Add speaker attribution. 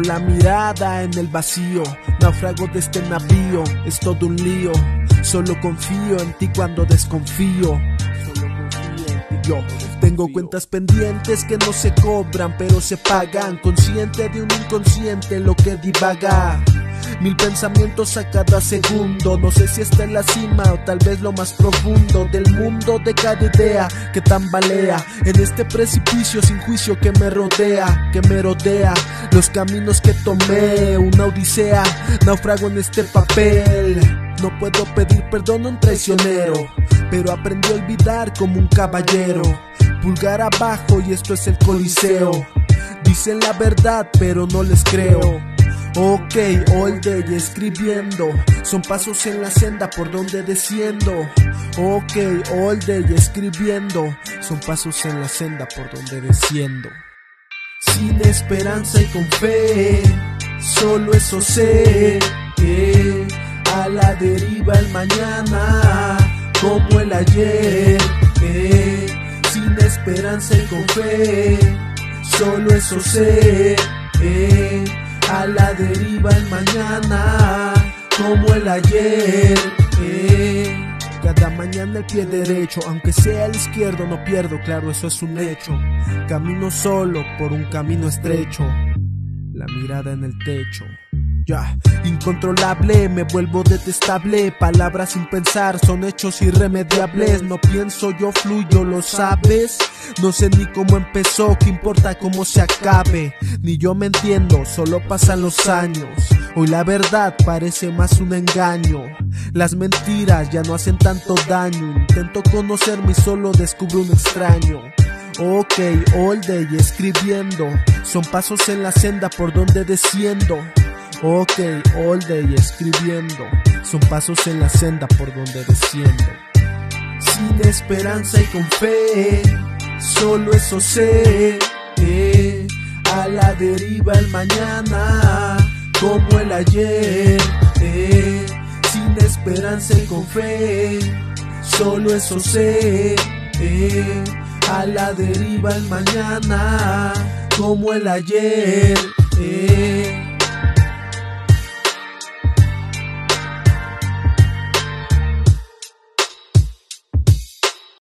Speaker 1: La mirada en el vacío, naufrago de este navío, es todo un lío. Solo confío en ti cuando desconfío. Yo tengo cuentas pendientes que no se cobran, pero se pagan. Consciente de un inconsciente lo que divaga. Mil pensamientos a cada segundo. No sé si está en la cima o tal vez lo más profundo del mundo de cada idea que tambalea. En este precipicio sin juicio que me rodea, que me rodea. Los caminos que tomé, una odisea. Naufrago en este papel. No puedo pedir perdón a un traicionero, pero aprendí a olvidar como un caballero. Pulgar abajo y esto es el coliseo. Dicen la verdad, pero no les creo. Ok, all day escribiendo, son pasos en la senda por donde desciendo. Ok, all day escribiendo, son pasos en la senda por donde desciendo. Sin esperanza y con fe, solo eso sé que a la deriva el mañana, como el ayer. eh. Sin esperanza y con fe, solo eso sé eh. A la deriva el mañana, como el ayer. eh. Cada mañana el pie derecho, aunque sea el izquierdo, no pierdo, claro, eso es un hecho. Camino solo por un camino estrecho, la mirada en el techo. Ya, incontrolable, me vuelvo detestable. Palabras sin pensar son hechos irremediables. No pienso, yo fluyo, lo sabes. No sé ni cómo empezó, qué importa cómo se acabe. Ni yo me entiendo, solo pasan los años. Hoy la verdad parece más un engaño. Las mentiras ya no hacen tanto daño. Intento conocerme y solo descubro un extraño. Ok, all day escribiendo. Son pasos en la senda por donde desciendo. Ok, all day escribiendo. Son pasos en la senda por donde desciendo. Sin esperanza y con fe, solo eso sé. eh, a la deriva el mañana, como el ayer. eh, sin esperanza y con fe, solo eso sé. eh, a la deriva el mañana, como el ayer. eh.